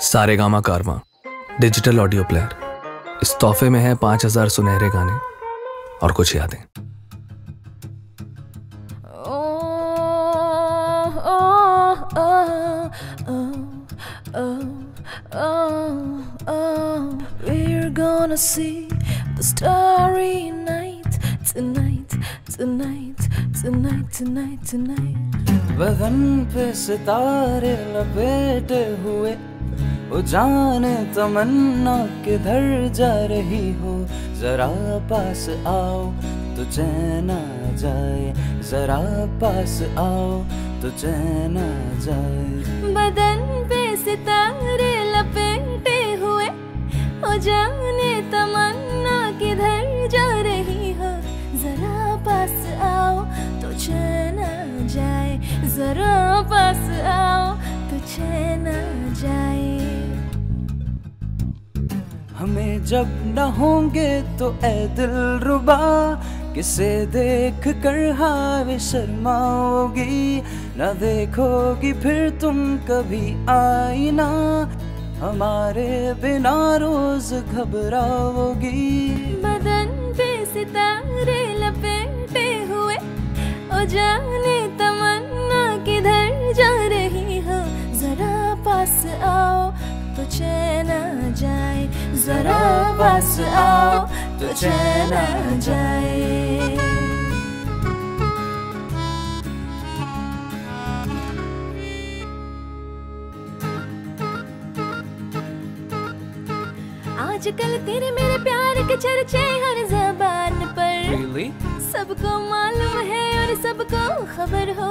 सारे गामा कारवा digital audio player इस तोहफे में है पाँच हज़ार सुनहरे गाने और कुछ यादें। तुनाई, सितारे लपेटे हुए। वो जाने तमन्ना किधर जा रही हो, जरा पास आओ तो चैन जाए, जरा पास आओ तो चैन जाए। बदन पे सितारे लपेटे हुए, ओ जाने तमन्ना किधर जा रही हो, जरा पास आओ तो चैन जाए, जरा पास आओ तो चैन जाए। हमें जब न होंगे तो ए दिल रुबा। किसे देख कर हावे शर्माओगी? न देखोगी फिर तुम कभी आईना। हमारे बिना रोज घबराओगी। बदन पे सितारे लपेटे हुए, ओ जाने जरा पास आओ तो चैन आ जाए। आजकल तेरे मेरे प्यार के चर्चे हर जबान पर। Really? सबको मालूम है और सबको खबर हो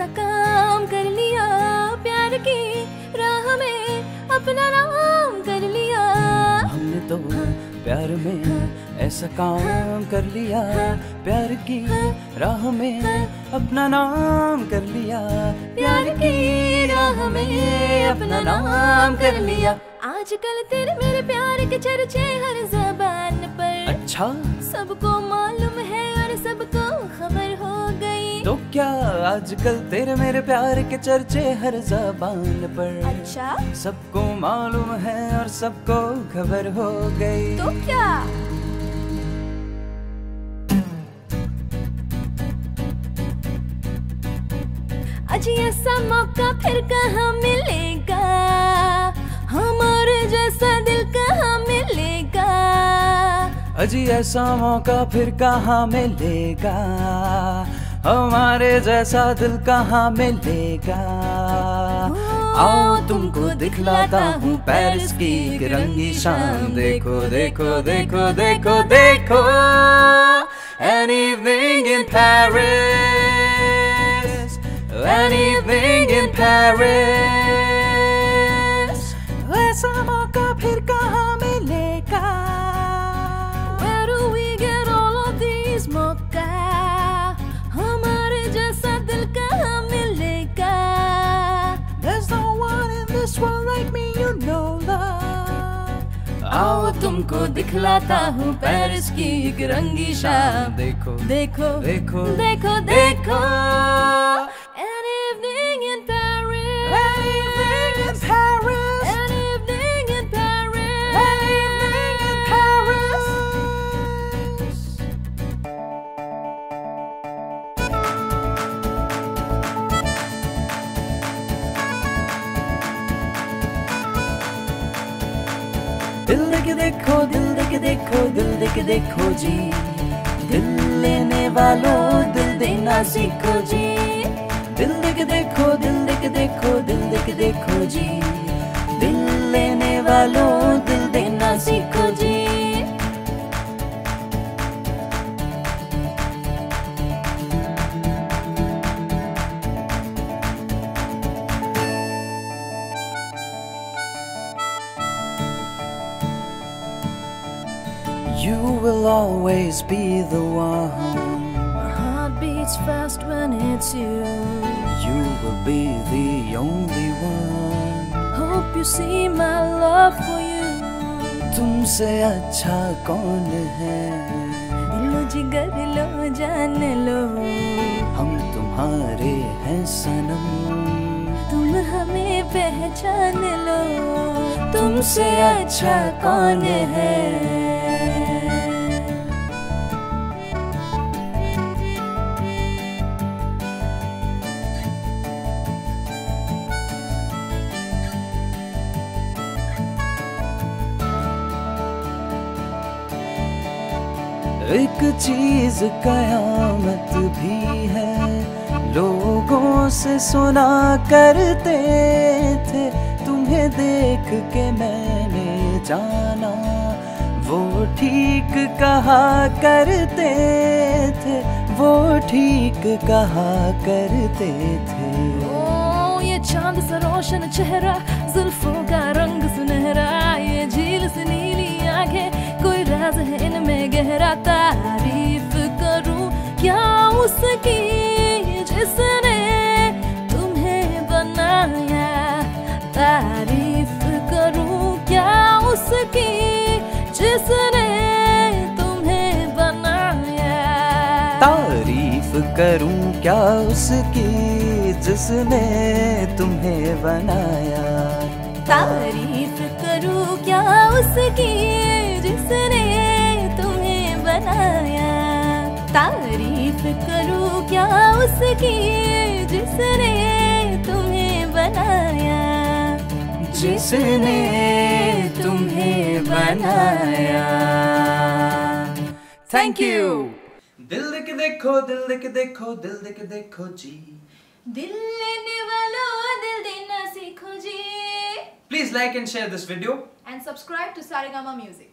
ऐसा काम कर लिया प्यार की राह में अपना नाम कर लिया। हमने तो प्यार में ऐसा काम कर लिया प्यार की राह में अपना नाम कर लिया। प्यार की राह में अपना नाम कर लिया। आजकल तेरे मेरे प्यार के चर्चे हर जबान पर। अच्छा। सबको मालूम है और सबको खबर हो गई। क्या आजकल तेरे मेरे प्यार के चर्चे हर जबान पर? अच्छा। सबको मालूम है और सबको खबर हो गई। तो क्या? अजी ऐसा मौका फिर कहाँ मिलेगा? हमारे जैसा दिल कहाँ मिलेगा? अजी ऐसा मौका फिर कहाँ मिलेगा? हमारे जैसा दिल कहाँ मिलेगा? आओ तुमको दिखलाता हूँ पेरिस की रंगी शाम देखो देखो देखो देखो। देखो। An evening in Paris. An evening in Paris. आओ तुमको दिखलाता हूँ पेरिस की एक रंगी शाम। देखो देखो देखो देखो देखो। An के देखो जी। दिल लेने वालों, दिल देना सीखो जी। दिल दे के देखो, दिल दे के देखो, दिल दे के देखो जी। दिल लेने वालों You will always be the one. My heart beats fast when it's you. You will be the only one. Hope you see my love for you. तुमसे अच्छा कौन है दिलो जिगर लो जान लो हम तुम्हारे हैं सनम तुम हमें पहचान लो तुमसे अच्छा कौन है एक चीज़ कयामत भी है, लोगों से सुना करते थे, तुम्हें देख के मैंने जाना। वो ठीक कहा करते थे, वो ठीक कहा करते थे। ओ, ये चाँद सा रोशन चेहरा, जुल्फों का रंग सुनहरा, ये झील से नीली आँखें कोई राज है इनमें गहरा तारीफ़ करूँ क्या उसकी जिसने तुम्हें बनाया तारीफ़ करूँ क्या उसकी जिसने तुम्हें बनाया? तारीफ़ करूँ क्या उसकी जिसने तुम्हें बनाया? तारीफ़ करूँ क्या उसकी बनाया तारीफ़ करूँ क्या उसकी जिसने तुम्हें बनाया? जिसने तुम्हें बनाया। थैंक यू दिल देख देखो दिल देख देखो दिल देख देखो जी। दिल लेने वालों दिल देना सीखो जी। Please like and share this video and subscribe to Saregama Music.